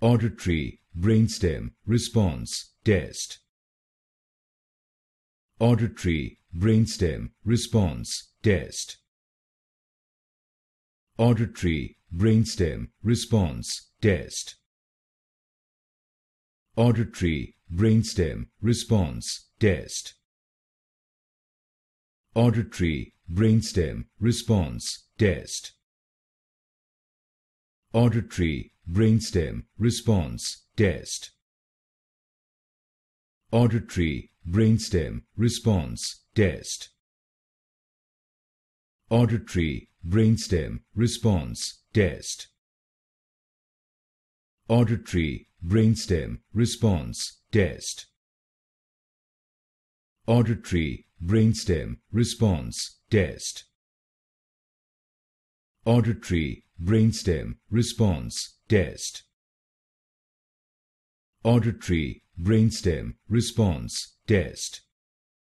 auditory brainstem response test. Auditory brainstem response test. Auditory brainstem response test. Auditory brainstem response test. Auditory brainstem response test. Auditory brainstem response test. Auditory brainstem response test. Auditory brainstem response test. Auditory brainstem response test. Auditory brainstem response test. Auditory brainstem response test. Auditory brainstem response test